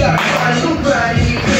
got find nobody.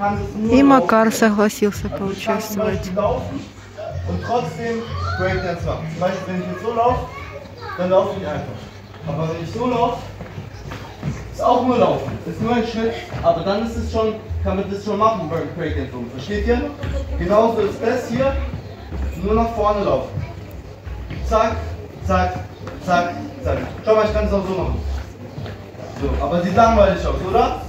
Toplock an sich kann es nur И laufen. Макар согласился Also ich kann zum поучаствовать. Beispiel laufen und trotzdem Breakdance machen. Zum Beispiel, wenn ich jetzt so laufe, dann laufe ich einfach. Aber wenn ich so laufe, ist auch nur laufen. Ist nur ein Schritt, aber dann ist es schon, kann man das schon machen, Break- Breakdance rum. Versteht ihr? Genauso ist das hier, nur nach vorne laufen. Zack, zack, zack, zack. Schau mal, ich kann es auch so machen. So, aber sieht langweilig aus, oder?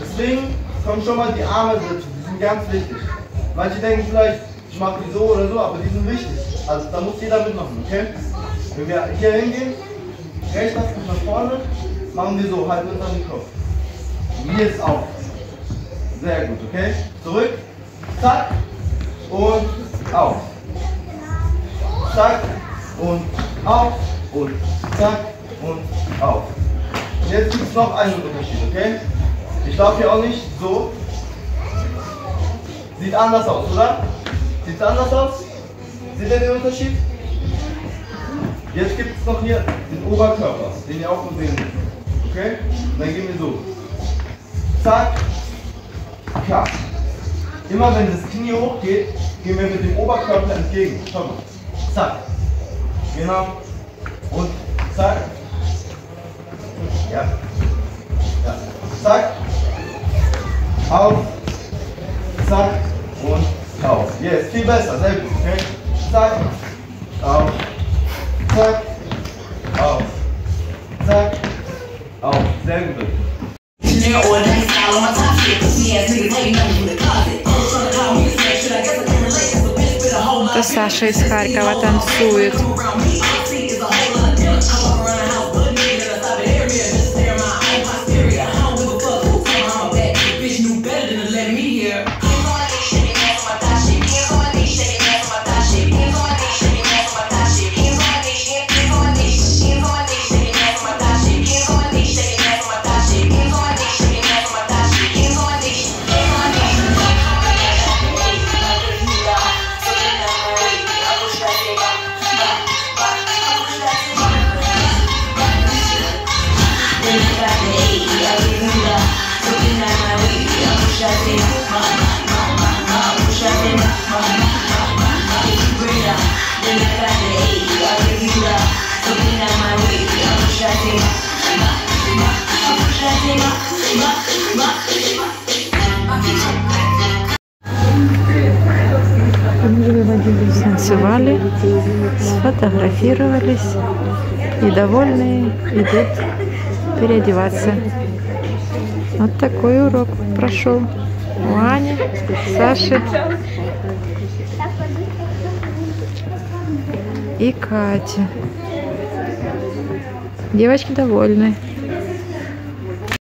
Deswegen kommen schon mal die Arme dazu, die sind ganz wichtig. Manche denken vielleicht, ich mache die so oder so, aber die sind wichtig. Also da muss jeder mitmachen, okay? Wenn wir hier hingehen, rechter Fuß nach vorne, machen wir so, halten uns an den Kopf. Hier ist auf. Sehr gut, okay? Zurück, zack und auf. Zack und auf und zack und auf. Jetzt gibt es noch einen Unterschied, okay? Ich laufe hier auch nicht so. Sieht anders aus, oder? Sieht anders aus? Seht ihr den Unterschied? Jetzt gibt es noch hier den Oberkörper, den ihr auch nur sehen müsst. Okay? Und dann gehen wir so. Zack. Klack. Immer wenn das Knie hochgeht, gehen wir mit dem Oberkörper entgegen. Schau mal. Zack. Genau. Und zack. Shit, I guess I can relate. Cause a bitch with a whole lot Это Саша из Харькова танцует. уже танцевали, сфотографировались и довольные идут переодеваться. Вот такой урок прошел у Ани, Саши и Кати. Девочки довольны.